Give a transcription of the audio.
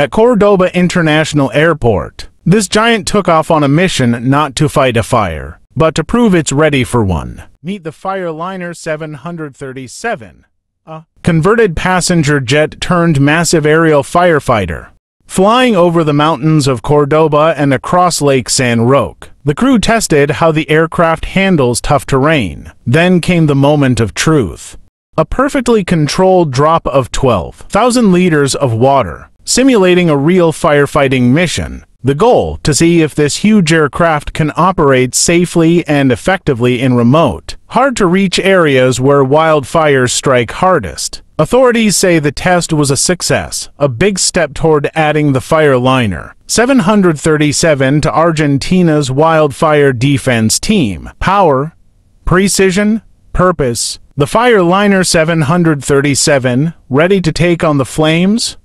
at Cordoba International Airport. This giant took off on a mission not to fight a fire, but to prove it's ready for one. Meet the Fireliner 737, a converted passenger jet turned massive aerial firefighter. Flying over the mountains of Cordoba and across Lake San Roque, the crew tested how the aircraft handles tough terrain. Then came the moment of truth. A perfectly controlled drop of 12,000 liters of water, simulating a real firefighting mission. The goal, to see if this huge aircraft can operate safely and effectively in remote, hard-to-reach areas where wildfires strike hardest. Authorities say the test was a success, a big step toward adding the Fireliner 737 to Argentina's wildfire defense team. Power, precision, purpose. The Fireliner 737, ready to take on the flames,